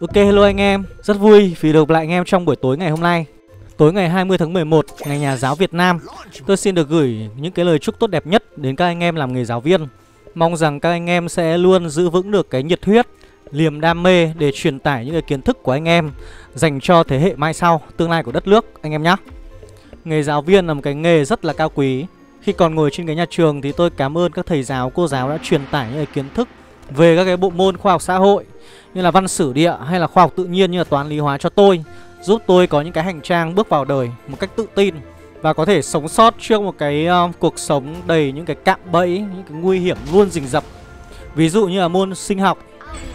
Ok hello anh em, rất vui vì được lại anh em trong buổi tối ngày hôm nay. Tối ngày 20 tháng 11, ngày nhà giáo Việt Nam. Tôi xin được gửi những cái lời chúc tốt đẹp nhất đến các anh em làm nghề giáo viên. Mong rằng các anh em sẽ luôn giữ vững được cái nhiệt huyết, liềm đam mê để truyền tải những cái kiến thức của anh em Dành cho thế hệ mai sau, tương lai của đất nước anh em nhé Nghề giáo viên là một cái nghề rất là cao quý. Khi còn ngồi trên cái nhà trường thì tôi cảm ơn các thầy giáo, cô giáo đã truyền tải những cái kiến thức về các cái bộ môn khoa học xã hội như là văn sử địa hay là khoa học tự nhiên như là toán lý hóa cho tôi giúp tôi có những cái hành trang bước vào đời một cách tự tin và có thể sống sót trước một cái uh, cuộc sống đầy những cái cạm bẫy những cái nguy hiểm luôn rình rập. Ví dụ như là môn sinh học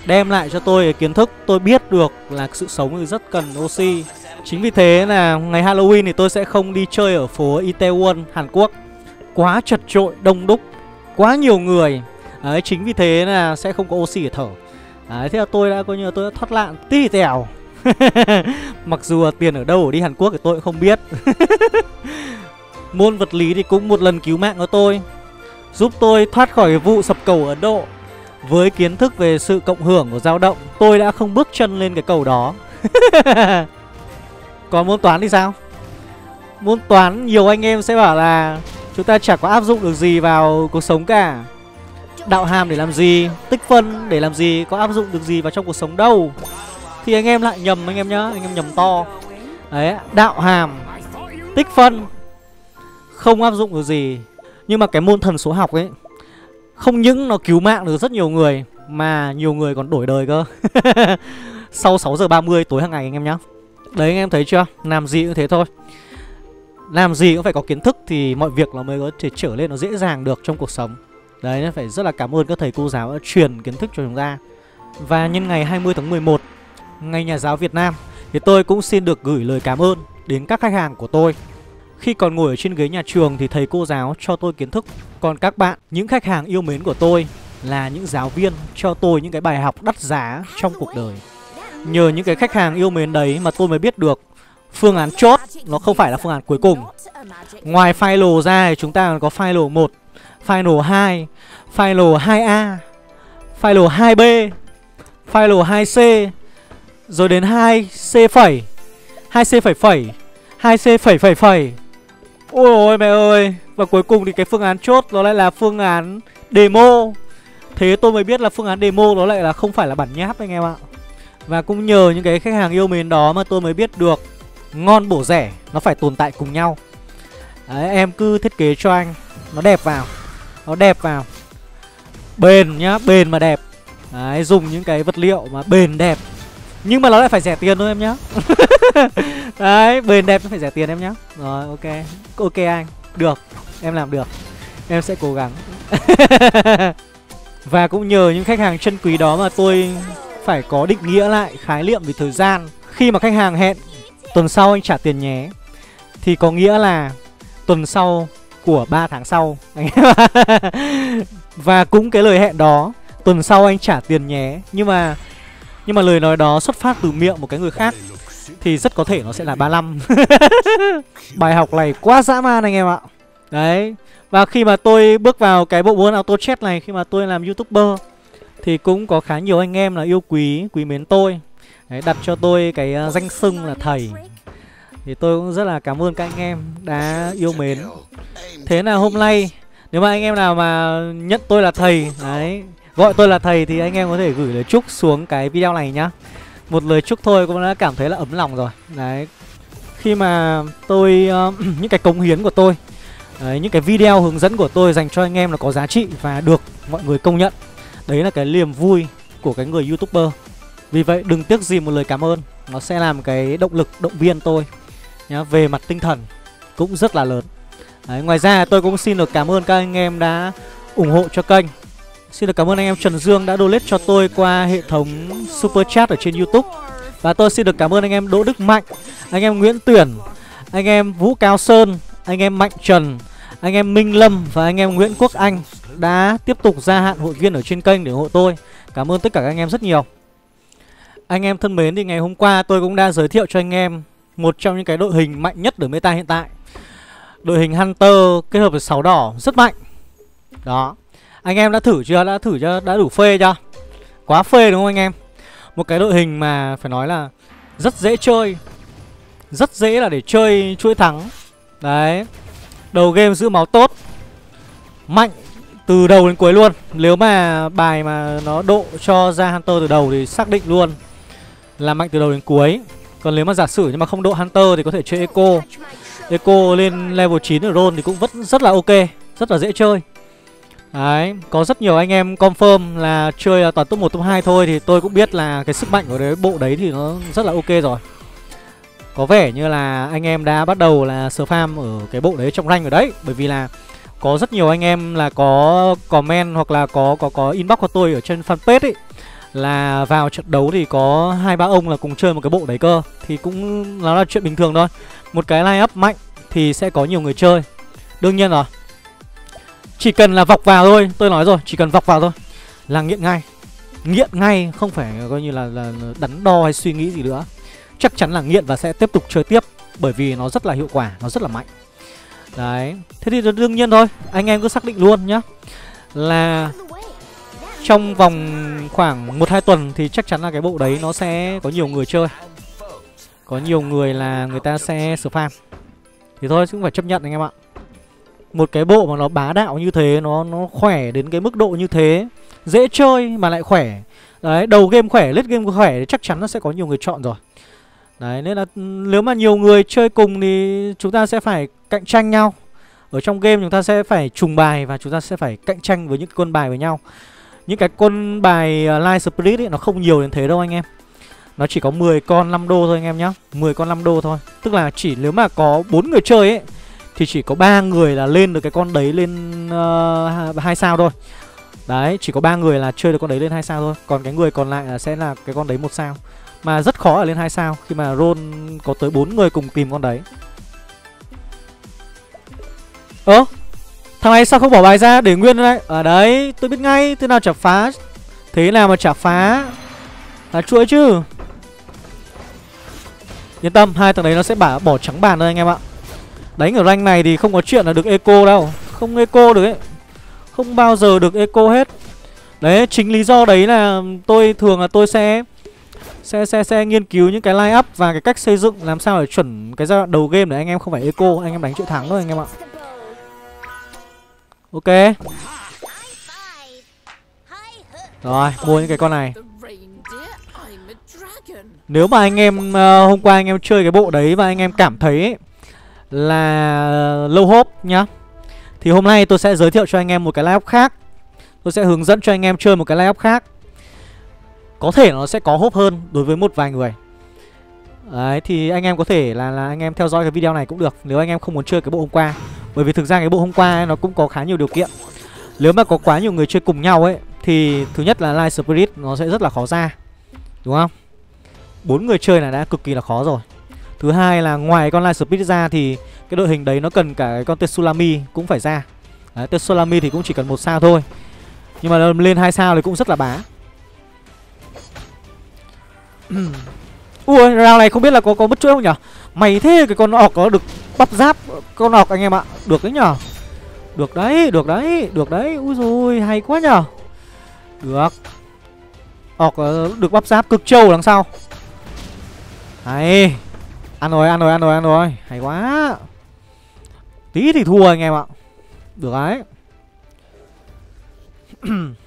đem lại cho tôi cái kiến thức tôi biết được là sự sống thì rất cần oxy. Chính vì thế là ngày Halloween thì tôi sẽ không đi chơi ở phố Itaewon Hàn Quốc. Quá chật trội đông đúc quá nhiều người. Đấy, chính vì thế là sẽ không có oxy để thở. Đấy, thế là tôi đã coi như là tôi đã thoát nạn tí tèo. Mặc dù là tiền ở đâu ở đi Hàn Quốc thì tôi cũng không biết. Môn vật lý thì cũng một lần cứu mạng của tôi Giúp tôi thoát khỏi cái vụ sập cầu ở Ấn Độ. Với kiến thức về sự cộng hưởng của dao động Tôi đã không bước chân lên cái cầu đó. Còn môn toán thì sao? Môn toán nhiều anh em sẽ bảo là Chúng ta chả có áp dụng được gì vào cuộc sống cả. Đạo hàm để làm gì, Tích phân để làm gì, Có áp dụng được gì vào trong cuộc sống đâu. Thì anh em lại nhầm anh em nhá, Anh em nhầm to. Đấy, Đạo hàm, Tích phân, Không áp dụng được gì. Nhưng mà cái môn thần số học ấy, Không những nó cứu mạng được rất nhiều người, Mà nhiều người còn đổi đời cơ. Sau 6 giờ 30 tối hàng ngày anh em nhá. Đấy, anh em thấy chưa? Làm gì cũng thế thôi. Làm gì cũng phải có kiến thức Thì mọi việc nó mới có thể trở lên, nó dễ dàng được trong cuộc sống. Đấy phải rất là cảm ơn các thầy cô giáo đã truyền kiến thức cho chúng ta. Và nhân ngày 20 tháng 11 Ngày Nhà giáo Việt Nam Thì tôi cũng xin được gửi lời cảm ơn đến các khách hàng của tôi. Khi còn ngồi ở trên ghế nhà trường thì thầy cô giáo cho tôi kiến thức. Còn các bạn, những khách hàng yêu mến của tôi là những giáo viên cho tôi những cái bài học đắt giá trong cuộc đời. Nhờ những cái khách hàng yêu mến đấy mà tôi mới biết được Phương án chốt nó không phải là phương án cuối cùng. Ngoài file ra thì chúng ta còn có file 1 Final 2 Final 2A Final 2B Final 2C Rồi đến 2C phẩy 2C phẩy phẩy 2C phẩy phẩy phẩy. Ôi ôi, mẹ ơi, Và cuối cùng thì cái phương án chốt nó lại là phương án demo. Thế tôi mới biết là phương án demo nó lại là không phải là bản nháp anh em ạ. Và cũng nhờ những cái khách hàng yêu mến đó mà tôi mới biết được Ngon bổ rẻ Nó phải tồn tại cùng nhau. Đấy, em cứ thiết kế cho anh, Nó đẹp vào nó đẹp vào. Bền nhá, bền mà đẹp. Đấy, dùng những cái vật liệu mà bền đẹp. Nhưng mà nó lại phải rẻ tiền thôi em nhá. Đấy, bền đẹp nó phải rẻ tiền em nhá. Rồi, ok. Ok anh, được, em làm được. Em sẽ cố gắng. Và cũng nhờ những khách hàng chân quý đó mà tôi phải có định nghĩa lại khái niệm về thời gian. Khi mà khách hàng hẹn tuần sau anh trả tiền nhé Thì có nghĩa là tuần sau của 3 tháng sau. Anh Và cũng cái lời hẹn đó Tuần sau anh trả tiền nhé. Nhưng mà Nhưng mà lời nói đó xuất phát từ miệng một cái người khác Thì rất có thể nó sẽ là 35 Bài học này quá dã man anh em ạ. Đấy. Và khi mà tôi bước vào cái bộ môn auto chat này Khi mà tôi làm youtuber Thì cũng có khá nhiều anh em là yêu quý Quý mến tôi. Đấy, đặt cho tôi cái uh, danh xưng là thầy thì tôi cũng rất là cảm ơn các anh em đã yêu mến. Thế là hôm nay Nếu mà anh em nào mà nhận tôi là thầy Đấy Gọi tôi là thầy thì anh em có thể gửi lời chúc xuống cái video này nhá. Một lời chúc thôi cũng đã cảm thấy là ấm lòng rồi. Đấy Khi mà tôi uh, Những cái cống hiến của tôi Đấy, những cái video hướng dẫn của tôi dành cho anh em là có giá trị và được mọi người công nhận. Đấy là cái niềm vui của cái người youtuber. Vì vậy đừng tiếc gì một lời cảm ơn Nó sẽ làm cái động lực, động viên tôi nhá, Về mặt tinh thần cũng rất là lớn Đấy, Ngoài ra tôi cũng xin được cảm ơn các anh em đã ủng hộ cho kênh Xin được cảm ơn anh em Trần Dương đã donate cho tôi qua hệ thống Super Chat ở trên Youtube Và tôi xin được cảm ơn anh em Đỗ Đức Mạnh Anh em Nguyễn Tuyển Anh em Vũ Cao Sơn Anh em Mạnh Trần Anh em Minh Lâm Và anh em Nguyễn Quốc Anh Đã tiếp tục gia hạn hội viên ở trên kênh để ủng hộ tôi Cảm ơn tất cả các anh em rất nhiều Anh em thân mến thì ngày hôm qua tôi cũng đã giới thiệu cho anh em một trong những cái đội hình mạnh nhất ở meta hiện tại. Đội hình Hunter kết hợp với sáu đỏ rất mạnh. Đó. Anh em đã thử chưa? Đã thử chưa? Đã đủ phê chưa? Quá phê đúng không anh em? Một cái đội hình mà phải nói là rất dễ chơi. Rất dễ là để chơi chuỗi thắng. Đấy. Đầu game giữ máu tốt. Mạnh từ đầu đến cuối luôn. Nếu mà bài mà nó độ cho ra Hunter từ đầu thì xác định luôn Là mạnh từ đầu đến cuối. Còn nếu mà giả sử nhưng mà không độ Hunter thì có thể chơi Eco. Eco lên level 9 ở roll thì cũng vẫn rất là ok Rất là dễ chơi. Đấy, có rất nhiều anh em confirm là chơi là toàn top 1, top 2 thôi Thì tôi cũng biết là cái sức mạnh của cái bộ đấy thì nó rất là ok rồi. Có vẻ như là anh em đã bắt đầu là farm ở cái bộ đấy trong rank rồi đấy. Bởi vì là có rất nhiều anh em là có comment hoặc là có có có inbox của tôi ở trên fanpage ấy là vào trận đấu thì có hai ba ông là cùng chơi một cái bộ đấy cơ. Thì cũng nó là chuyện bình thường thôi. Một cái line up mạnh thì sẽ có nhiều người chơi. Đương nhiên rồi chỉ cần là vọc vào thôi tôi nói rồi chỉ cần vọc vào thôi là nghiện ngay. Nghiện ngay không phải coi như là, là đắn đo hay suy nghĩ gì nữa. Chắc chắn là nghiện và sẽ tiếp tục chơi tiếp bởi vì nó rất là hiệu quả nó rất là mạnh. Đấy Thế thì đương nhiên thôi Anh em cứ xác định luôn nhá. Là trong vòng khoảng 1-2 tuần Thì chắc chắn là cái bộ đấy nó sẽ có nhiều người chơi. Có nhiều người là người ta sẽ spam. Thì thôi cũng phải chấp nhận anh em ạ. Một cái bộ mà nó bá đạo như thế Nó nó khỏe đến cái mức độ như thế Dễ chơi mà lại khỏe. Đấy đầu game khỏe, lết game khỏe Thì chắc chắn nó sẽ có nhiều người chọn rồi. Đấy nên là ừ, nếu mà nhiều người chơi cùng thì chúng ta sẽ phải cạnh tranh nhau. Ở trong game chúng ta sẽ phải trùng bài và chúng ta sẽ phải cạnh tranh với những quân bài với nhau. Những cái quân bài ờ, Light Spirit ấy nó không nhiều đến thế đâu anh em. Nó chỉ có 10 con 5 đô thôi anh em nhá. 10 con 5 đô thôi. Tức là chỉ nếu mà có 4 người chơi ấy Thì chỉ có ba người là lên được cái con đấy lên ờ, uh, 2 sao thôi. Đấy, chỉ có ba người là chơi được con đấy lên 2 sao thôi. Còn cái người còn lại là sẽ là cái con đấy một sao. Mà rất khó ở lên 2 sao khi mà roll có tới bốn người cùng tìm con đấy. Ơ? Thằng này sao không bỏ bài ra để nguyên đây? Ở à đấy, tôi biết ngay, thế nào chả phá. Thế nào mà chả phá? Là chuỗi chứ. Yên tâm, hai thằng đấy nó sẽ bỏ, bỏ trắng bàn thôi anh em ạ. Đánh ở rank này thì không có chuyện là được eco đâu. Không eco được ấy. Không bao giờ được eco hết. Đấy, chính lý do đấy là tôi thường là tôi sẽ sẽ sẽ sẽ nghiên cứu những cái line up và cái cách xây dựng làm sao để chuẩn cái giai đoạn đầu game để anh em không phải eco anh em đánh chuyện thắng thôi anh em ạ ok. Rồi mua những cái con này. Nếu mà anh em uh, hôm qua anh em chơi cái bộ đấy và anh em cảm thấy ấy, là lâu hốp nhá thì hôm nay tôi sẽ giới thiệu cho anh em một cái layout khác. Tôi sẽ hướng dẫn cho anh em chơi một cái layout khác. Có thể nó sẽ có hốp hơn đối với một vài người. Đấy thì anh em có thể là là anh em theo dõi cái video này cũng được Nếu anh em không muốn chơi cái bộ hôm qua. Bởi vì thực ra cái bộ hôm qua ấy, nó cũng có khá nhiều điều kiện. Nếu mà có quá nhiều người chơi cùng nhau ấy Thì thứ nhất là Light Spirit nó sẽ rất là khó ra Đúng không? bốn người chơi là đã cực kỳ là khó rồi. Thứ hai là ngoài con Light Spirit ra thì Cái đội hình đấy nó cần cả cái con Tetsulami cũng phải ra. Đấy, Tetsulami thì cũng chỉ cần một sao thôi. Nhưng mà lên hai sao thì cũng rất là bá. Ui round này không biết là có có mất chuỗi không nhở? Mày thế cái con ọc có được bắp giáp, Con ọc anh em ạ. Được đấy nhở? Được đấy được đấy được đấy. Ui rồi hay quá nhở? Được. Ọc ờ, được bắp giáp cực trâu đằng sau Hay. Ăn rồi ăn rồi ăn rồi ăn rồi. Hay quá. Tí thì thua anh em ạ. Được đấy.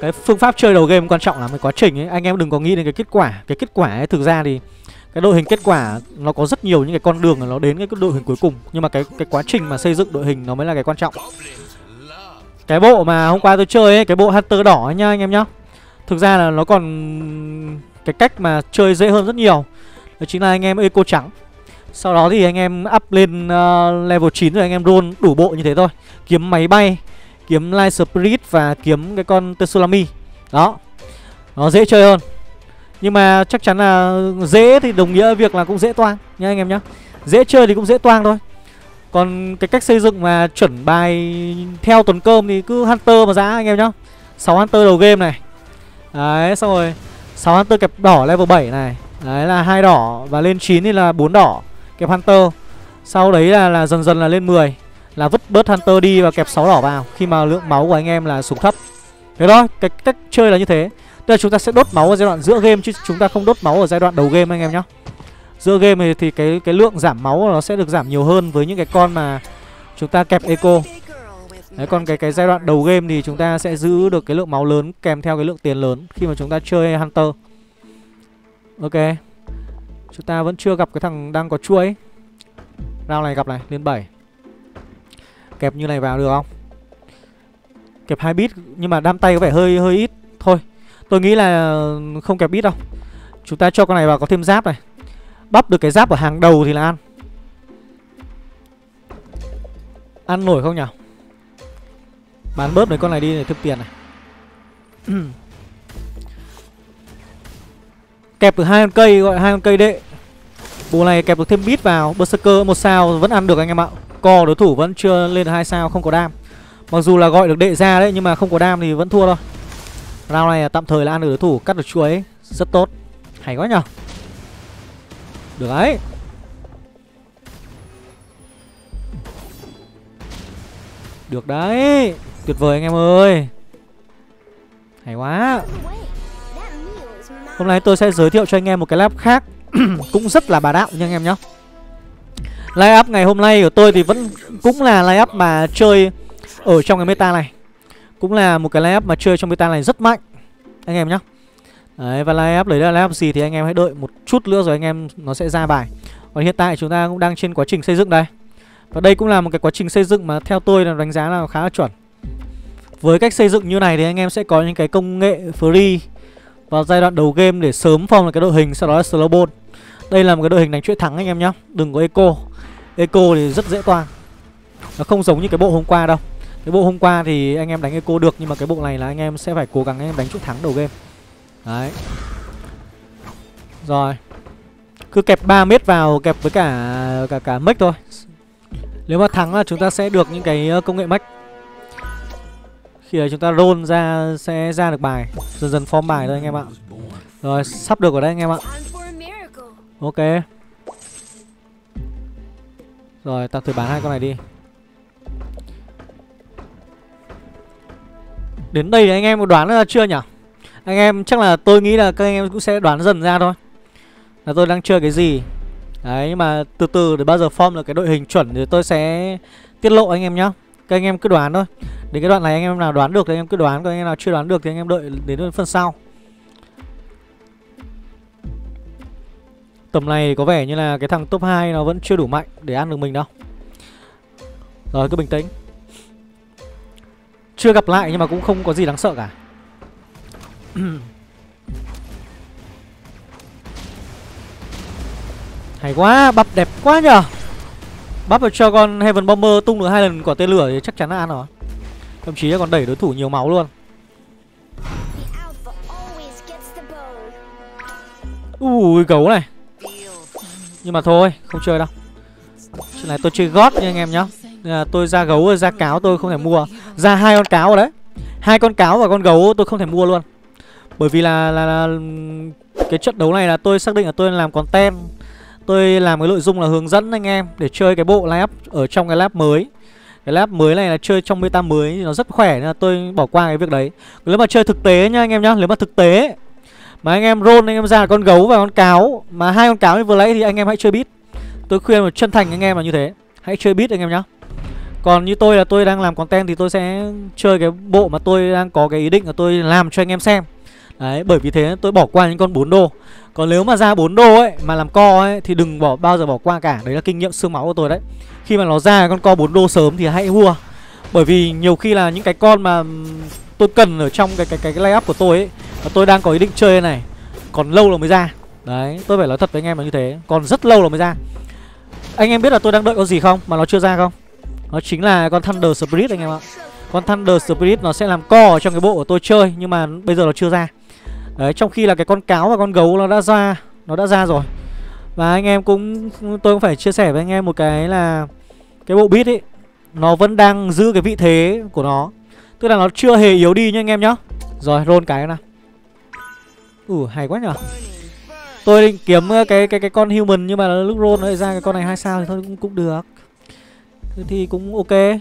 cái phương pháp chơi đầu game quan trọng là cái quá trình ấy. Anh em đừng có nghĩ đến cái kết quả. Cái kết quả ấy thực ra thì cái đội hình kết quả nó có rất nhiều những cái con đường nó đến cái đội hình cuối cùng. Nhưng mà cái cái quá trình mà xây dựng đội hình nó mới là cái quan trọng. Cái bộ mà hôm qua tôi chơi ấy cái bộ hunter đỏ ấy nha anh em nhá. Thực ra là nó còn cái cách mà chơi dễ hơn rất nhiều. Đó chính là anh em eco trắng. Sau đó thì anh em up lên uh, level 9 rồi anh em roll đủ bộ như thế thôi. Kiếm máy bay kiếm Light Spirit và kiếm cái con Tetsulami Đó, Nó dễ chơi hơn. Nhưng mà chắc chắn là dễ thì đồng nghĩa việc là cũng dễ toang nha anh em nhá. Dễ chơi thì cũng dễ toang thôi. Còn cái cách xây dựng mà chuẩn bài theo tuần cơm thì cứ Hunter mà giá anh em nhá. 6 Hunter đầu game này. Đấy, xong rồi 6 Hunter kẹp đỏ level 7 này. Đấy là hai đỏ và lên 9 thì là bốn đỏ kẹp Hunter. Sau đấy là là dần dần là lên 10 là vứt bớt Hunter đi và kẹp 6 đỏ vào khi mà lượng máu của anh em là xuống thấp. Thế đó, cái cách chơi là như thế. Tức là chúng ta sẽ đốt máu ở giai đoạn giữa game chứ chúng ta không đốt máu ở giai đoạn đầu game anh em nhá. Giữa game thì, thì cái cái lượng giảm máu nó sẽ được giảm nhiều hơn với những cái con mà chúng ta kẹp eco. Đấy còn cái cái giai đoạn đầu game thì chúng ta sẽ giữ được cái lượng máu lớn kèm theo cái lượng tiền lớn khi mà chúng ta chơi Hunter. Ok. Chúng ta vẫn chưa gặp cái thằng đang có chuỗi. Round này gặp này, lên 7. Kẹp như này vào được không? Kẹp hai bit nhưng mà đam tay có vẻ hơi hơi ít thôi. Tôi nghĩ là không kẹp bit đâu. Chúng ta cho con này vào có thêm giáp này. Bắp được cái giáp ở hàng đầu thì là ăn. Ăn nổi không nhỉ? Bán bớt mấy con này đi để thêm tiền này. kẹp được hai con cây gọi hai con cây đệ. Bộ này kẹp được thêm bit vào, berserker một sao vẫn ăn được anh em ạ. Co đối thủ vẫn chưa lên hai sao, không có đam. Mặc dù là gọi được đệ ra đấy, nhưng mà không có đam thì vẫn thua thôi. Round này tạm thời là ăn được đối thủ, cắt được chuối rất tốt. Hay quá nhở. Được đấy. Được đấy. Tuyệt vời anh em ơi. Hay quá. Hôm nay tôi sẽ giới thiệu cho anh em một cái lab khác cũng rất là bà đạo nha anh em nhé. Line up ngày hôm nay của tôi thì vẫn cũng là line up mà chơi ở trong cái meta này. Cũng là một cái line up mà chơi trong meta này rất mạnh anh em nhé. Đấy, và line up đấy là line up gì thì anh em hãy đợi một chút nữa rồi anh em nó sẽ ra bài. Còn hiện tại chúng ta cũng đang trên quá trình xây dựng đây. Và đây cũng là một cái quá trình xây dựng mà theo tôi là đánh giá là khá là chuẩn. Với cách xây dựng như này thì anh em sẽ có những cái công nghệ free vào giai đoạn đầu game để sớm form được cái đội hình, sau đó là slow Đây là một cái đội hình đánh chuỗi thắng anh em nhá. Đừng có eco. Eco thì rất dễ toang. Nó không giống như cái bộ hôm qua đâu. Cái bộ hôm qua thì anh em đánh eco được nhưng mà cái bộ này là anh em sẽ phải cố gắng anh em đánh chuỗi thắng đầu game. Đấy. Rồi. Cứ kẹp 3 mét vào kẹp với cả cả cả mech thôi. Nếu mà thắng là chúng ta sẽ được những cái công nghệ mech khi đấy chúng ta roll ra sẽ ra được bài Dần dần form bài thôi anh em ạ Rồi sắp được ở đây anh em ạ Ok rồi tạm thời bán hai con này đi. Đến đây thì anh em đoán ra chưa nhỉ? Anh em, chắc là tôi nghĩ là các anh em cũng sẽ đoán dần ra thôi. Là tôi đang chơi cái gì? Đấy, nhưng mà từ từ, để bao giờ form được cái đội hình chuẩn thì tôi sẽ tiết lộ anh em nhá. Các anh em cứ đoán thôi. Đến cái đoạn này anh em nào đoán được thì anh em cứ đoán, Còn anh em nào chưa đoán được thì anh em đợi đến phần sau. Tầm này có vẻ như là cái thằng top 2 nó vẫn chưa đủ mạnh để ăn được mình đâu. Rồi cứ bình tĩnh. Chưa gặp lại nhưng mà cũng không có gì đáng sợ cả. Hay quá, bắp đẹp quá nhờ. Bắp cho con Heaven Bomber tung được hai lần quả tên lửa thì chắc chắn là ăn rồi. Thậm chí còn đẩy đối thủ nhiều máu luôn. Ui gấu này nhưng mà thôi không chơi đâu. Chuyện này tôi chơi gót nha anh em nhá. Tôi ra gấu ra cáo tôi không thể mua. Ra hai con cáo rồi đấy. Hai con cáo và con gấu tôi không thể mua luôn. Bởi vì là, là, là Cái trận đấu này là tôi xác định là tôi làm content Tôi làm cái nội dung là hướng dẫn anh em Để chơi cái bộ lab ở trong cái lab mới. Cái lab mới này là chơi trong meta mới thì nó rất khỏe nên là tôi bỏ qua cái việc đấy. Nếu mà chơi thực tế nha anh em nhá nếu mà thực tế mà anh em roll anh em ra con gấu và con cáo. Mà hai con cáo như vừa nãy thì anh em hãy chơi bit tôi khuyên một chân thành anh em là như thế. Hãy chơi bit anh em nhá. Còn như tôi là tôi đang làm content thì tôi sẽ chơi cái bộ mà tôi đang có cái ý định là tôi làm cho anh em xem. Đấy, bởi vì thế tôi bỏ qua những con 4 đô. Còn nếu mà ra 4 đô ấy, mà làm co ấy Thì đừng bỏ bao giờ bỏ qua cả. Đấy là kinh nghiệm xương máu của tôi đấy. Khi mà nó ra con co 4 đô sớm thì hãy mua Bởi vì nhiều khi là những cái con mà tôi cần ở trong cái cái cái, cái layup của tôi ấy Và tôi đang có ý định chơi này. Còn lâu là mới ra. Đấy, tôi phải nói thật với anh em là như thế. Còn rất lâu là mới ra. Anh em biết là tôi đang đợi con gì không? Mà nó chưa ra không? Nó chính là con Thunder Spirit anh em ạ. Con Thunder Spirit nó sẽ làm co trong cái bộ của tôi chơi Nhưng mà bây giờ nó chưa ra. Đấy, trong khi là cái con cáo và con gấu nó đã ra Nó đã ra rồi. Và anh em cũng Tôi cũng phải chia sẻ với anh em một cái là Cái bộ beat ấy Nó vẫn đang giữ cái vị thế của nó. Tức là nó chưa hề yếu đi nha anh em nhá. Rồi roll cái nào. Ủ hay quá nhở. Tôi định kiếm ờ, cái cái cái con human Nhưng mà lúc roll nó lại ra cái con này hai sao thì thôi cũng, cũng được. Thì cũng ok.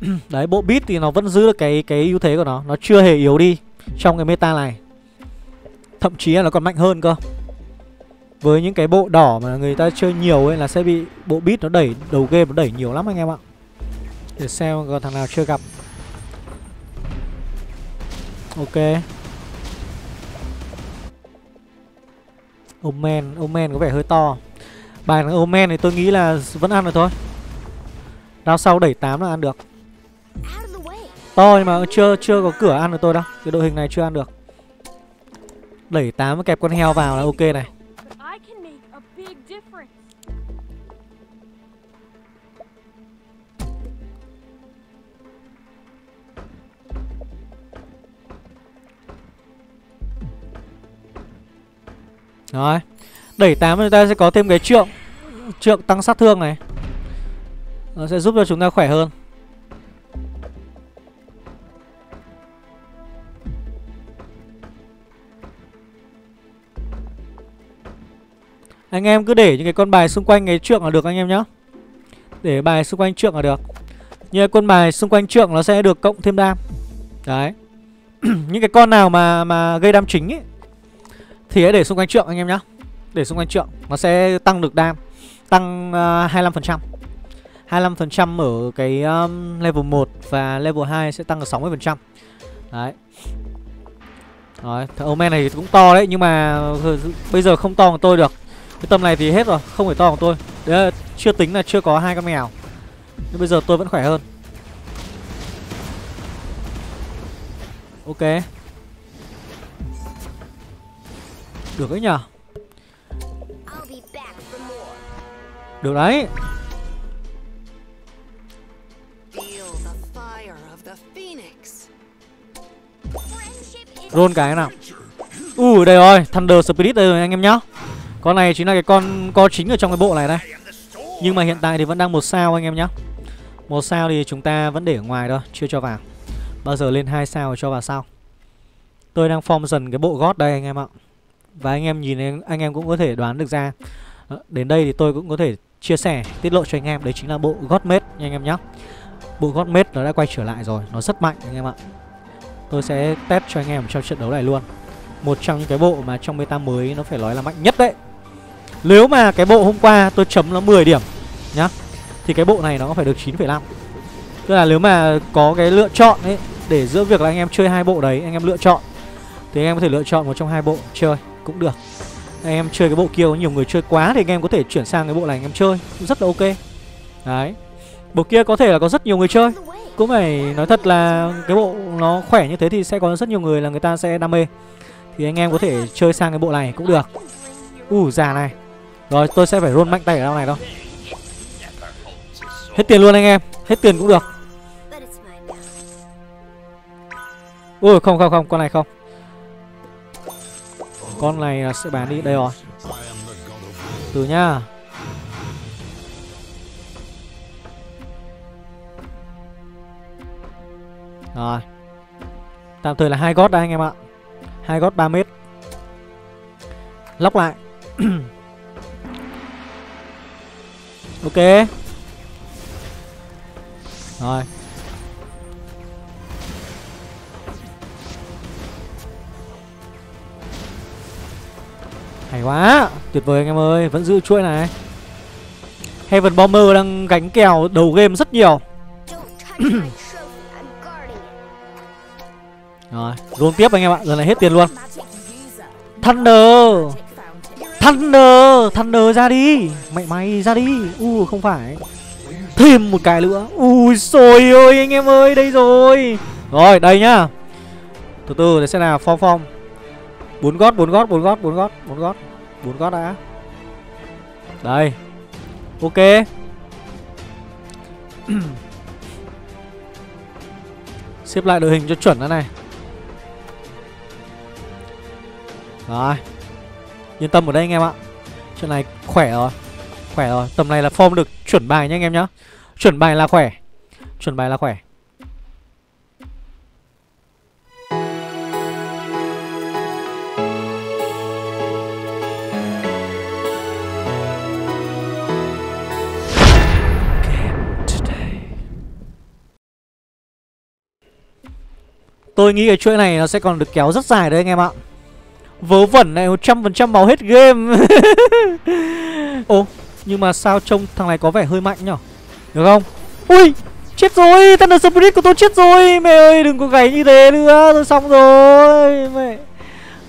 Đấy bộ beat thì nó vẫn giữ được cái cái ưu thế của nó. Nó chưa hề yếu đi Trong cái meta này. Thậm chí là nó còn mạnh hơn cơ. Với những cái bộ đỏ mà người ta chơi nhiều ấy Là sẽ bị bộ beat nó đẩy Đầu game nó đẩy nhiều lắm anh em ạ. Để xem còn thằng nào chưa gặp. Ok. Omen, Omen có vẻ hơi to. Bài thằng Omen thì tôi nghĩ là vẫn ăn được thôi. Đao sau đẩy 8 là ăn được. To nhưng mà chưa chưa có cửa ăn được tôi đâu. Cái đội hình này chưa ăn được. Đẩy 8 kẹp con heo vào là ok này. Rồi Đẩy 8 chúng ta sẽ có thêm cái trượng Trượng tăng sát thương này. Nó sẽ giúp cho chúng ta khỏe hơn. Anh em cứ để những cái con bài xung quanh cái trượng là được anh em nhá. Để bài xung quanh trượng là được. Như con bài xung quanh trượng nó sẽ được cộng thêm đam. Đấy. Những cái con nào mà mà gây đam chính ấy thì hãy để xung quanh trượng anh em nhá. Để xung quanh trượng Nó sẽ tăng được đam Tăng uh, 25% 25% ở cái um, level 1 Và level 2 sẽ tăng được 60% Đấy. Rồi, thằng Omen này cũng to đấy Nhưng mà ờ, bây giờ không to bằng tôi được. Cái tầm này thì hết rồi, không phải to của tôi. Đấy là chưa tính là chưa có hai con mèo. Nhưng bây giờ tôi vẫn khỏe hơn. Ok. Được đấy nhở Được đấy. Roll cái nào. Ui uh, đây rồi Thunder Spirit đây rồi anh em nhá. Con này chính là cái con co chính ở trong cái bộ này đây. Nhưng mà hiện tại thì vẫn đang một sao anh em nhá. Một sao thì chúng ta vẫn để ở ngoài thôi Chưa cho vào. Bao giờ lên hai sao cho vào sau. Tôi đang form dần cái bộ gót đây anh em ạ và anh em nhìn anh em cũng có thể đoán được ra. Ờ, đến đây thì tôi cũng có thể chia sẻ Tiết lộ cho anh em. Đấy chính là bộ gót nha anh em nhé Bộ gót nó đã quay trở lại rồi Nó rất mạnh anh em ạ. Tôi sẽ test cho anh em trong trận đấu này luôn. Một trong những cái bộ mà trong meta mới Nó phải nói là mạnh nhất đấy. Nếu mà cái bộ hôm qua tôi chấm nó 10 điểm nhá Thì cái bộ này nó phải được 9,5 Tức là nếu mà có cái lựa chọn ấy Để giữa việc là anh em chơi hai bộ đấy Anh em lựa chọn Thì anh em có thể lựa chọn một trong hai bộ chơi. Cũng được. Anh em chơi cái bộ kia có nhiều người chơi quá Thì anh em có thể chuyển sang cái bộ này anh em chơi Cũng rất là ok. Đấy. Bộ kia có thể là có rất nhiều người chơi. Cũng phải nói thật là cái bộ nó khỏe như thế thì sẽ có rất nhiều người là người ta sẽ đam mê. Thì anh em có thể chơi sang cái bộ này cũng được. Ủ uh, già này. Rồi tôi sẽ phải roll mạnh tay ở đâu này đâu. Hết tiền luôn anh em. Hết tiền cũng được. Ui không không không. Con này không. Con này sẽ bán đi Đây rồi. Từ nhá Rồi. Tạm thời là hai gót đây anh em ạ. Hai gót 3 mét. Lóc lại. Ok. Rồi. Hay quá. Tuyệt vời anh em ơi, Vẫn giữ chuỗi này. Heaven Bomber đang gánh kèo đầu game rất nhiều. Rồi, Roll tiếp anh em ạ, Giờ này hết tiền luôn. Thunder. Thunder Thunder ra đi. Mẹ mày ra đi. U, không phải. Thêm một cái nữa. Ui xôi ơi anh em ơi, Đây rồi. Rồi, đây nhá. Từ từ, để xem nào, Form form bốn gót bốn gót bốn gót bốn gót bốn gót. Bốn gót đã. Đây. Ok. Xếp lại đội hình cho chuẩn đã này. Rồi. Yên tâm ở đây anh em ạ. Chuyện này khỏe rồi. Khỏe rồi. Tầm này là form được chuẩn bài nhá anh em nhá. Chuẩn bài là khỏe. Chuẩn bài là khỏe. Tôi nghĩ cái chuỗi này nó sẽ còn được kéo rất dài đấy anh em ạ. Vớ vẩn này 100% máu hết game. Ồ Nhưng mà sao trông thằng này có vẻ hơi mạnh nhở? Được không? Ui, Chết rồi, Thunder Spirit của tôi chết rồi. Mẹ ơi, đừng có gáy như thế nữa, Tôi xong rồi. Mẹ,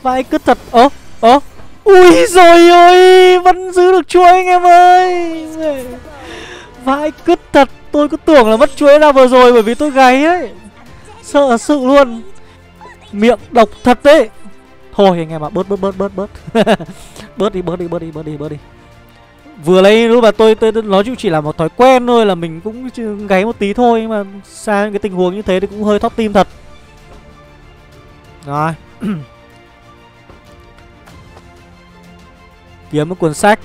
Vãi cứt thật. Ơ Ơ. Ui rồi ơi Vẫn giữ được chuỗi anh em ơi. Mẹ. Vãi cứt thật. Tôi cứ tưởng là mất chuỗi ra vừa rồi Bởi vì tôi gáy ấy. Sợ sự luôn Miệng độc thật đấy Thôi anh em ạ, bớt bớt bớt bớt bớt. bớt đi, bớt đi, bớt đi, bớt đi, bớt đi. Vừa lấy lúc mà tôi, tôi, tôi nói chung chỉ là một thói quen thôi là mình cũng gáy một tí thôi nhưng mà xa cái tình huống như thế thì cũng hơi thót tim thật. Rồi. Kiếm một cuốn sách.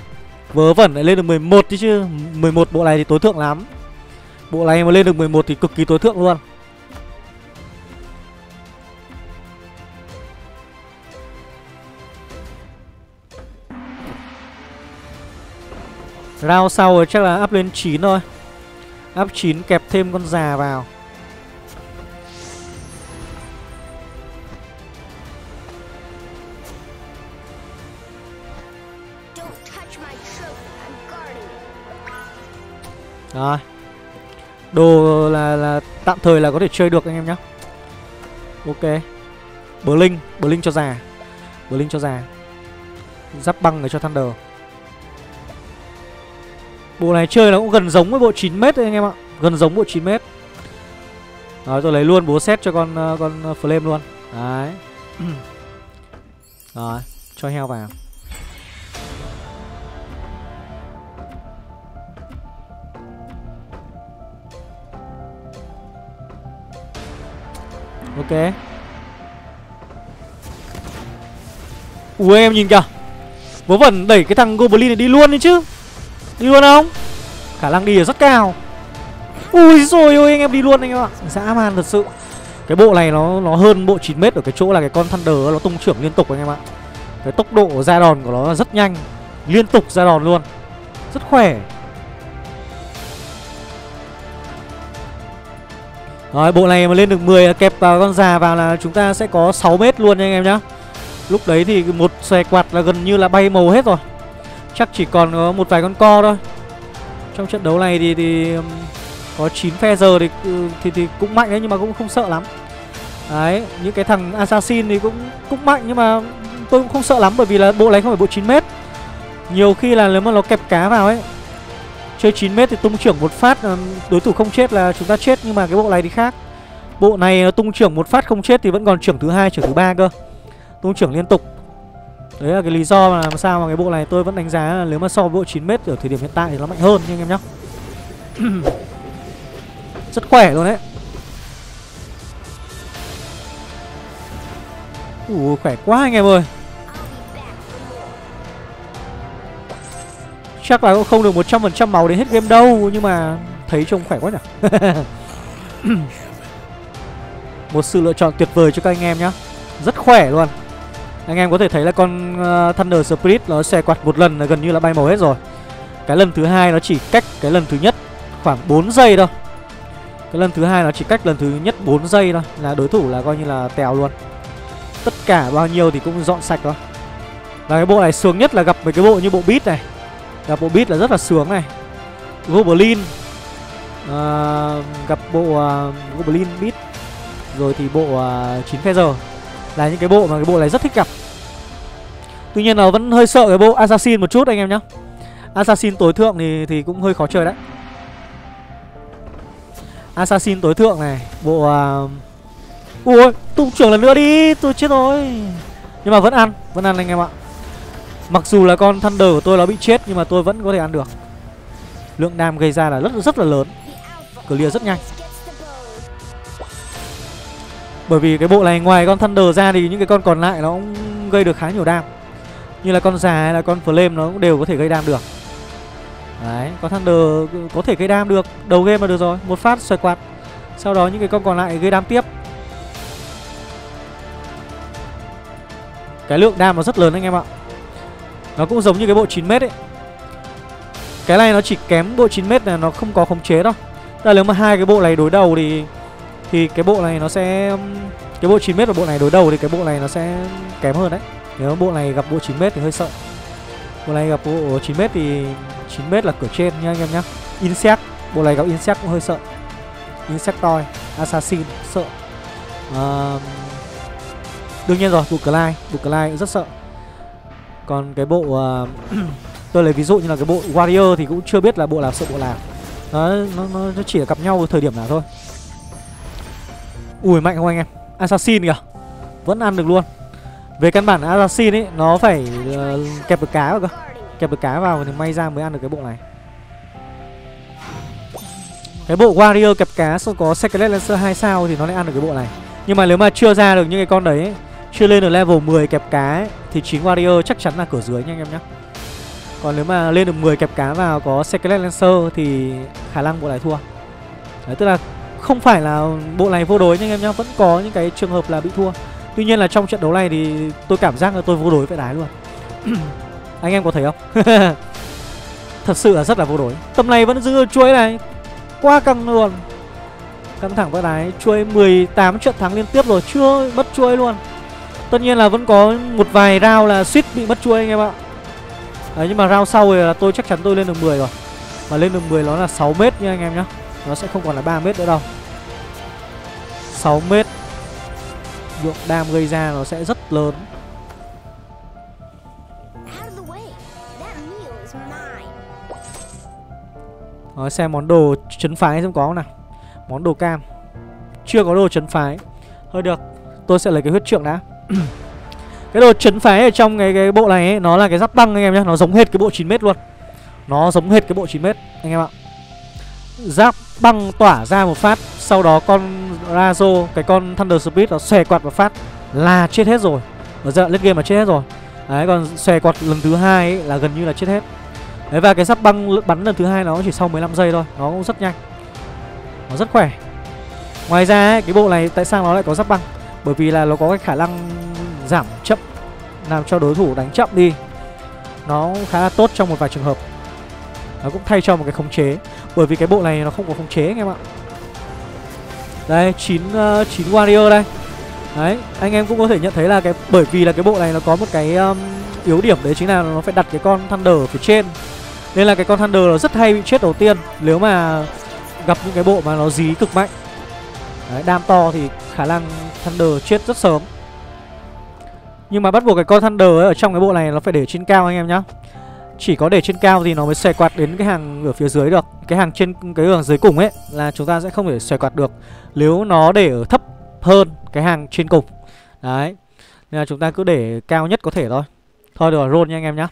Vớ vẩn lại lên được 11 chứ chứ. 11 bộ này thì tối thượng lắm. Bộ này mà lên được 11 thì cực kỳ tối thượng luôn. Round sau rồi chắc là up lên 9 thôi. Up 9 kẹp thêm con già vào. Rồi. Đồ là là tạm thời là có thể chơi được anh em nhé Ok. Blink, Blink cho già. Blink cho già. Giáp băng để cho Thunder Bộ này chơi nó cũng gần giống với bộ 9m đấy anh em ạ. Gần giống bộ 9m Rồi tôi lấy luôn bố xét cho con uh, con ờ, flame luôn. Đấy. Rồi cho heo vào. Ok. Ui em nhìn kìa. Vớ vẩn đẩy cái thằng Goblin này đi luôn đi chứ. Đi luôn không? Khả năng đi là rất cao. Ui rồi ôi, anh em đi luôn anh em ạ. Dã man thật sự. Cái bộ này nó nó hơn bộ 9m ở cái chỗ là cái con Thunder nó tung trưởng liên tục anh em ạ. Cái tốc độ ra đòn của nó rất nhanh. Liên tục ra đòn luôn. Rất khỏe. Rồi, bộ này mà lên được 10 kẹp vào con già vào là chúng ta sẽ có 6 mét luôn nha anh em nhá. Lúc đấy thì một xòe quạt là gần như là bay màu hết rồi. Chắc chỉ còn có một vài con co thôi. Trong trận đấu này thì, thì um, có 9 phe giờ thì, ừ, thì thì cũng mạnh đấy nhưng mà cũng không sợ lắm. Đấy, những cái thằng Assassin thì cũng cũng mạnh nhưng mà tôi cũng không sợ lắm bởi vì là bộ này không phải bộ 9m Nhiều khi là nếu mà nó kẹp cá vào ấy Chơi 9m thì tung trưởng một phát đối thủ không chết là chúng ta chết nhưng mà cái bộ này thì khác. Bộ này nó tung trưởng một phát không chết thì vẫn còn trưởng thứ hai trưởng thứ ba cơ. Tung trưởng liên tục. Đấy là cái lý do mà làm sao mà cái bộ này tôi vẫn đánh giá là nếu mà so với bộ 9m ở thời điểm hiện tại thì nó mạnh hơn nha anh em nhá. Rất khỏe luôn đấy. Ủa khỏe quá anh em ơi. Chắc là cũng không được 100% máu đến hết game đâu, Nhưng mà thấy trông khỏe quá nhỉ Một sự lựa chọn tuyệt vời cho các anh em nhá Rất khỏe luôn anh em có thể thấy là con uh, Thunder Spirit nó xòe quạt một lần là gần như là bay màu hết rồi. Cái lần thứ hai nó chỉ cách cái lần thứ nhất khoảng 4 giây thôi. Cái lần thứ hai nó chỉ cách lần thứ nhất 4 giây thôi Là đối thủ là coi như là tèo luôn. Tất cả bao nhiêu thì cũng dọn sạch thôi. Và cái bộ này sướng nhất là gặp mấy cái bộ như bộ Beat này. Gặp bộ Beat là rất là sướng này. Goblin uh, Gặp bộ uh, Goblin Beat. Rồi thì bộ uh, 9 Feather. Là những cái bộ mà cái bộ này rất thích gặp. Tuy nhiên là vẫn hơi sợ cái bộ Assassin một chút anh em nhá. Assassin tối thượng thì thì cũng hơi khó chơi đấy. Assassin tối thượng này, Bộ uh... Ui, tung trưởng lần nữa đi, Tôi chết rồi. Nhưng mà vẫn ăn Vẫn ăn anh em ạ. Mặc dù là con Thunder của tôi nó bị chết, Nhưng mà tôi vẫn có thể ăn được. Lượng đam gây ra là rất rất là lớn. Clear rất nhanh. Bởi vì cái bộ này ngoài con Thunder ra thì những cái con còn lại nó cũng gây được khá nhiều đam. Như là con già hay là con Flame nó cũng đều có thể gây đam được. Đấy, con Thunder có thể gây đam được. Đầu game là được rồi, một phát xoay quạt. Sau đó những cái con còn lại gây đam tiếp. Cái lượng đam nó rất lớn anh em ạ. Nó cũng giống như cái bộ 9m ấy. Cái này nó chỉ kém bộ 9m là nó không có khống chế đâu. Là nếu mà hai cái bộ này đối đầu thì thì cái bộ này nó sẽ cái bộ 9m và bộ này đối đầu thì cái bộ này nó sẽ kém hơn đấy nếu bộ này gặp bộ 9m thì hơi sợ. Bộ này gặp bộ 9m thì 9m là cửa trên nha anh em nhá. Insect bộ này gặp insect cũng hơi sợ. Insectoid assassin sợ. À, đương nhiên rồi bộ Clyde bộ Clyde cũng rất sợ. Còn cái bộ uh, tôi lấy ví dụ như là cái bộ warrior thì cũng chưa biết là bộ nào sợ bộ nào. Nó nó nó chỉ là gặp nhau thời điểm nào thôi. Ui mạnh không anh em? Assassin kìa. Vẫn ăn được luôn về căn bản assassin ấy nó phải uh, kẹp được cá vào cơ. Kẹp được cá vào thì may ra mới ăn được cái bộ này. Cái bộ warrior kẹp cá xong có secret lancer 2 sao thì nó lại ăn được cái bộ này. Nhưng mà nếu mà chưa ra được những cái con đấy chưa lên được level 10 kẹp cá ấy, thì chính warrior chắc chắn là cửa dưới nha anh em nhé còn nếu mà lên được 10 kẹp cá vào có secret lancer thì khả năng bộ này thua. Đấy tức là không phải là bộ này vô đối nha anh em nhá vẫn có những cái trường hợp là bị thua tuy nhiên là trong trận đấu này thì tôi cảm giác là tôi vô đối với đái luôn. Anh em có thấy không? Thật sự là rất là vô đối. Tầm này vẫn giữ chuỗi này. Quá căng luôn. Căng thẳng với đái chuỗi 18 trận thắng liên tiếp rồi chưa mất chuỗi luôn. Tất nhiên là vẫn có một vài round là suýt bị mất chuỗi anh em ạ. Đấy nhưng mà round sau thì là tôi chắc chắn tôi lên được 10 rồi. Mà lên được 10 nó là 6 mét nha anh em nhá. Nó sẽ không còn là 3 mét nữa đâu. 6 mét lượng đam gây ra nó sẽ rất lớn. Nói xem món đồ chấn phái xem có không nào. Món đồ cam. Chưa có đồ chấn phái. Thôi được Tôi sẽ lấy cái huyết trượng đã. Cái đồ chấn phái ở trong cái, cái bộ này ấy, Nó là cái giáp băng anh em nhé Nó giống hết cái bộ 9m luôn. Nó giống hết cái bộ 9m anh em ạ. Giáp băng tỏa ra một phát Sau đó con Razo Cái con Thunder Speed nó xòe quạt và phát Là chết hết rồi. Ở giai đoạn late game mà chết hết rồi. Đấy còn xòe quạt lần thứ hai ấy, là gần như là chết hết. Đấy và cái sắp băng bắn lần thứ hai nó chỉ sau 15 giây thôi. Nó cũng rất nhanh. Nó rất khỏe. Ngoài ra ấy, cái bộ này tại sao nó lại có giáp băng? Bởi vì là nó có cái khả năng giảm chậm Làm cho đối thủ đánh chậm đi. Nó khá là tốt trong một vài trường hợp. Nó cũng thay cho một cái khống chế. Bởi vì cái bộ này nó không có khống chế anh em ạ. Đây 9, uh, 9 warrior đây. Đấy anh em cũng có thể nhận thấy là cái Bởi vì là cái bộ này nó có một cái um, yếu điểm đấy chính là nó phải đặt cái con Thunder ở phía trên. Nên là cái con Thunder nó rất hay bị chết đầu tiên. Nếu mà gặp những cái bộ mà nó dí cực mạnh. Đấy, đam to thì khả năng Thunder chết rất sớm. Nhưng mà bắt buộc cái con Thunder ấy, ở trong cái bộ này nó phải để trên cao anh em nhá. Chỉ có để trên cao thì nó mới xòe quạt đến cái hàng ở phía dưới được. Cái hàng trên cái hàng dưới cùng ấy là chúng ta sẽ không thể xòe quạt được. Nếu nó để ở thấp hơn cái hàng trên cùng. Đấy. Nên là chúng ta cứ để cao nhất có thể thôi. Thôi được rồi, roll nha anh em nhá.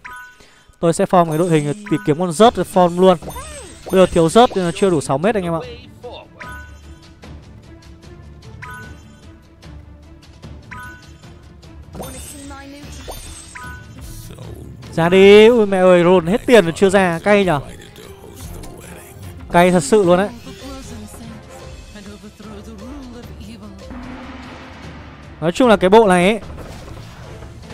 Tôi sẽ form cái đội hình tìm kiếm con rớt form luôn. Bây giờ thiếu rớt chưa đủ 6 mét anh em ạ. Ra đi, ui mẹ ơi, rồn hết tiền rồi chưa ra, cay nhở? Cay thật sự luôn đấy. Nói chung là cái bộ này ấy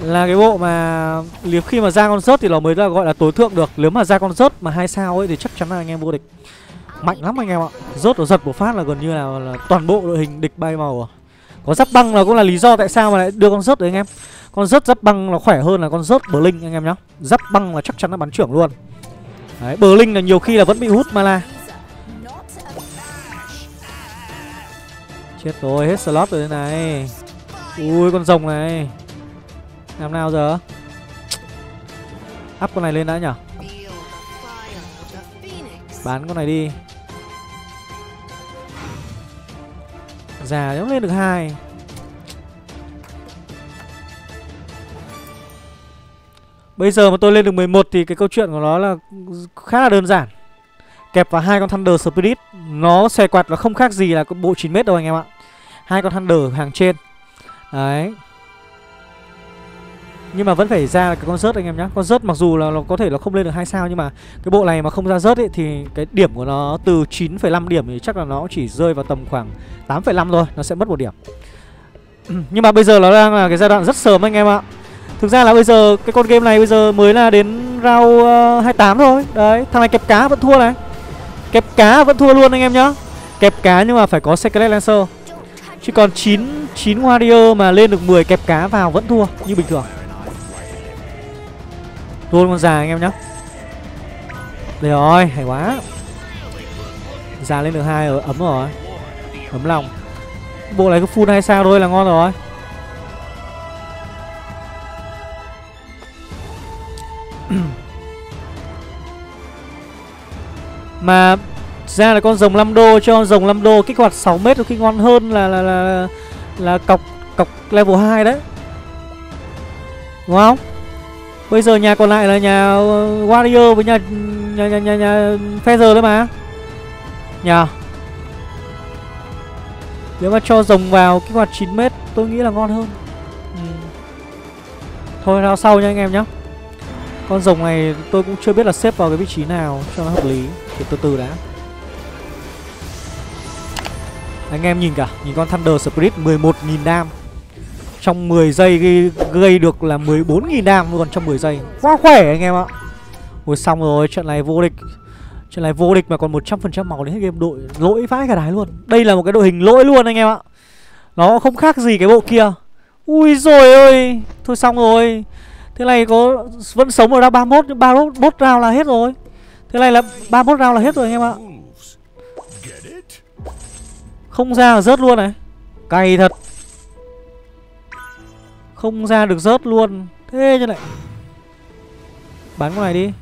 Là cái bộ mà Nếu khi mà ra con rớt thì nó mới là gọi là tối thượng được. Nếu mà ra con rớt mà hai sao ấy Thì chắc chắn là anh em vô địch. Mạnh lắm anh em ạ. Rớt nó giật một phát là gần như là, là toàn bộ đội hình địch bay màu à. Có giáp băng là cũng là lý do tại sao mà lại đưa con rớt đấy anh em. Con rớt giáp băng nó khỏe hơn là con rớt bờ linh anh em nhá. Giáp băng là chắc chắn là bắn trưởng luôn. Đấy, bờ linh là nhiều khi là vẫn bị hút mana Chết rồi, hết slot rồi đây này. Ui con rồng này. Làm nào giờ? Up con này lên đã nhở Bán con này đi. Già nếu lên được hai. Bây giờ mà tôi lên được 11 thì cái câu chuyện của nó là khá là đơn giản. Kẹp vào hai con Thunder Spirit Nó xòe quạt và không khác gì là bộ 9m đâu anh em ạ. Hai con Thunder hàng trên. Đấy. Nhưng mà vẫn phải ra cái con rớt anh em nhá. Con rớt mặc dù là nó có thể là không lên được hai sao Nhưng mà cái bộ này mà không ra rớt ấy Thì cái điểm của nó từ 9,5 điểm Thì chắc là nó chỉ rơi vào tầm khoảng 8,5 thôi Nó sẽ mất một điểm. Nhưng mà bây giờ nó đang là cái giai đoạn rất sớm anh em ạ. Thực ra là bây giờ cái con game này bây giờ mới là đến round ờ, uh, 28 thôi Đấy thằng này kẹp cá vẫn thua này Kẹp cá vẫn thua luôn anh em nhá Kẹp cá nhưng mà phải có Secret Lancer Chỉ còn 9 9 warrior mà lên được 10 kẹp cá vào vẫn thua như bình thường. Thua con già anh em nhá. Đây rồi, hay quá. Già lên được hai ở ấm rồi. Ấm lòng. Bộ này cứ full hai sao thôi là ngon rồi. Mà ra là con rồng 5 đô cho rồng 5 đô kích hoạt 6 mét khi ngon hơn là là là là cọc cọc level 2 đấy. Đúng không? Bây giờ nhà còn lại là nhà ờ, Warrior với nhà nhà nhà nhà, nhà Feather đấy mà. Nhà. Nếu mà cho rồng vào kích hoạt 9 mét tôi nghĩ là ngon hơn. Ừ. Thôi rao sau nha anh em nhé. Con rồng này tôi cũng chưa biết là xếp vào cái vị trí nào cho nó hợp lý. Thì từ từ đã. Anh em nhìn cả, nhìn con Thunder Spirit 11.000 đam. Trong 10 giây gây, gây được là 14.000 đam luôn trong 10 giây. Quá khỏe anh em ạ. Ôi xong rồi, trận này vô địch. Trận này vô địch mà còn 100% máu đến hết game đội. Lỗi vãi cả đái luôn. Đây là một cái đội hình lỗi luôn anh em ạ. Nó không khác gì cái bộ kia. Ui rồi ơi Thôi xong rồi. Thế này có, vẫn sống ở ra 31 nhưng 31 round là hết rồi. Thế này là 31 round là hết rồi anh em ạ. Không ra là rớt luôn này. Cày thật. Không ra được rớt luôn. Thế như này Bán con này đi.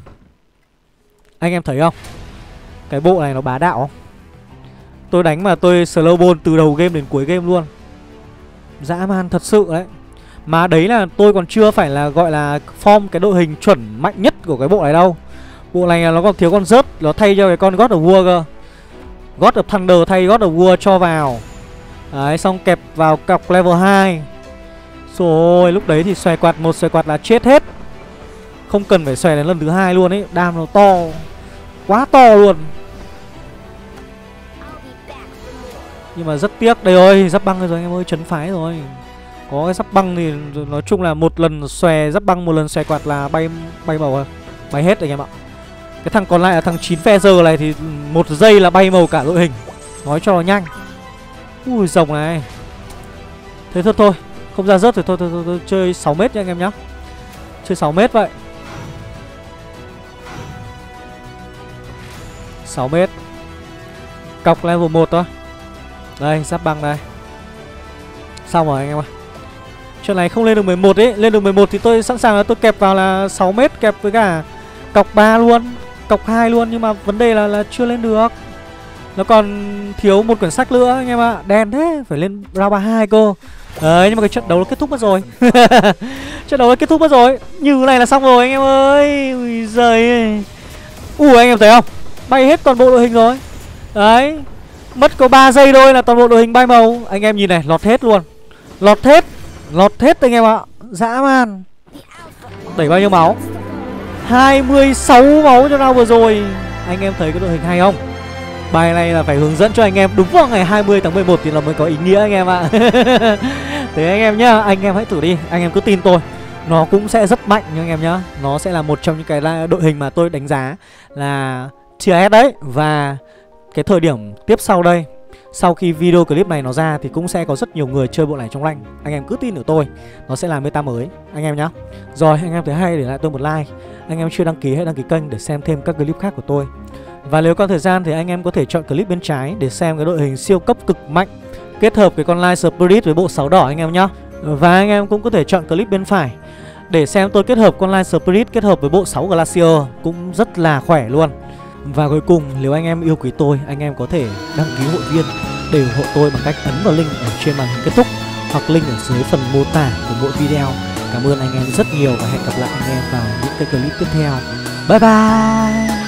Anh em thấy không? Cái bộ này nó bá đạo không? Tôi đánh mà tôi slow ball từ đầu game đến cuối game luôn. Dã man thật sự đấy. Mà đấy là tôi còn chưa phải là gọi là form cái đội hình chuẩn mạnh nhất của cái bộ này đâu. Bộ này nó còn thiếu con rớt, Nó thay cho cái con God of War cơ. God of Thunder thay God of War cho vào. Đấy, xong kẹp vào cọc level 2 Rồi, lúc đấy thì xòe quạt một, xòe quạt là chết hết. Không cần phải xòe đến lần thứ hai luôn ấy, Đam nó to. Quá to luôn. Nhưng mà rất tiếc. Đây ơi, giáp băng rồi anh em ơi, chấn phái rồi. Có cái giáp băng thì nói chung là một lần xòe giáp băng một lần xòe quạt là bay bay màu Bay hết anh em ạ. Cái thằng còn lại là thằng 9 Feather này thì một giây là bay màu cả đội hình. Nói cho nó nhanh. Ui rồng này. Thế thôi thôi. Không ra rớt thì thôi, thôi, thôi, thôi. Chơi 6 mét nha anh em nhá. Chơi 6 mét vậy. 6 mét. Cọc level 1 thôi. Đây giáp băng đây. Xong rồi anh em ơi Chuyện này không lên được 11 ấy Lên được 11 thì tôi sẵn sàng là tôi kẹp vào là 6 mét, Kẹp với cả cọc 3 luôn, cọc hai luôn. Nhưng mà vấn đề là là chưa lên được. Nó còn thiếu một quyển sách nữa, anh em ạ. À. đen thế, phải lên round ba hai cô đấy, nhưng mà cái trận đấu nó kết thúc mất rồi. Trận đấu nó kết thúc mất rồi. Như này là xong rồi, anh em ơi. Ui giời ui, anh em thấy không? Bay hết toàn bộ đội hình rồi. Đấy. Mất có 3 giây thôi là toàn bộ đội hình bay màu. Anh em nhìn này, lọt hết luôn. Lọt hết lọt hết anh em ạ. Dã man. Đẩy bao nhiêu máu? 26 máu cho nào vừa rồi. Anh em thấy cái đội hình hay không? Bài này là phải hướng dẫn cho anh em. Đúng vào ngày 20 tháng 11 thì nó mới có ý nghĩa anh em ạ. Thế anh em nhá, Anh em hãy thử đi. Anh em cứ tin tôi. Nó cũng sẽ rất mạnh nha anh em nhá. Nó sẽ là một trong những cái đội hình mà tôi đánh giá là tier S đấy. Và cái thời điểm tiếp sau đây sau khi video clip này nó ra thì cũng sẽ có rất nhiều người chơi bộ này trong lanh Anh em cứ tin ở tôi, Nó sẽ là meta mới. Anh em nhá. Rồi, anh em thấy hay, để lại tôi một like. Anh em chưa đăng ký hãy đăng ký kênh để xem thêm các clip khác của tôi. Và nếu có thời gian thì anh em có thể chọn clip bên trái Để xem cái đội hình siêu cấp cực mạnh, Kết hợp cái con Light Spirit với bộ sáu đỏ anh em nhá. Và anh em cũng có thể chọn clip bên phải Để xem tôi kết hợp con Light Spirit kết hợp với bộ 6 Glacier Cũng rất là khỏe luôn và cuối cùng, nếu anh em yêu quý tôi, Anh em có thể đăng ký hội viên Để ủng hộ tôi bằng cách ấn vào link ở trên màn hình kết thúc Hoặc link ở dưới phần mô tả của mỗi video. Cảm ơn anh em rất nhiều Và hẹn gặp lại anh em vào những cái clip tiếp theo. Bye bye!